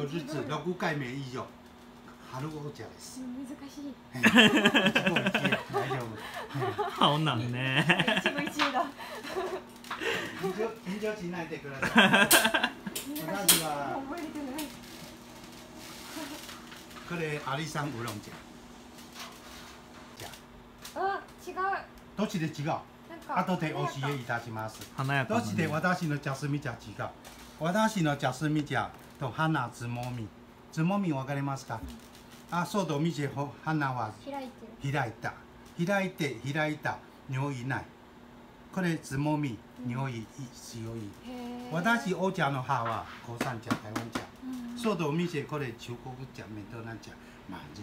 日子六回目以上。春お茶です。難しい。大丈夫好難ね。一部一部だ。緊張緊張しないでください。難しい私は。覚えれてない。これアリさんウーロン茶。じゃあ。違う。あどっちで違う？後で教えいたします。華やかなどっちで私のジャスミン茶違う？私のジャスミン茶と花つもみつもみわかりますか？あそうと見てほ花は。開いてる。開いた。開いて開いた。匂いない。これつもみ匂い強い。私お茶の葉は高山茶台湾茶。うん。そうと見てこれ中国茶メトナ茶。まず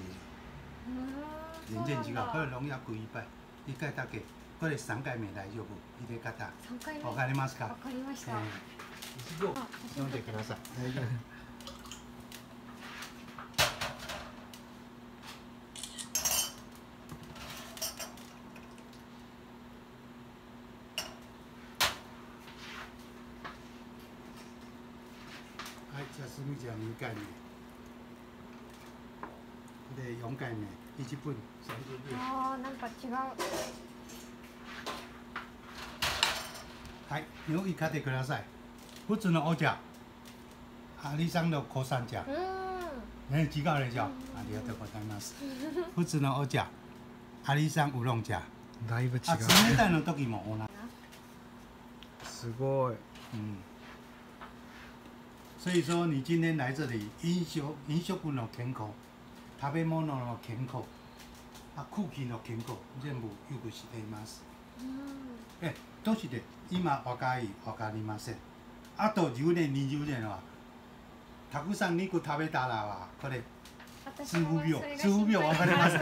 うん全然違う。これ農薬いっぱい。一回だけ。これ3回目大丈夫。入れ方。わかりますか？わかりました、えー一度あ飲んでください大丈夫はい、じゃあ、すみちゃん2回目。で、4回目、1分30秒。あーなんか違うはい、匂い嗅いでください。普通のお茶。アリさんの高山茶。うんね、違うでしょ。ありがとうございます。普通のお茶。アリさんウーロン茶。だいぶ違あ、う冷たいの時も同じ。すごい嗯，所以说你今天来这里，飲食飲食の健康、食べ物の健康、あ空気の健康全部よくしています。うんえ、どうして今若いわかりません。あと10年20年はたくさん肉食べたらはこれ私数秒数秒心配わかりますか。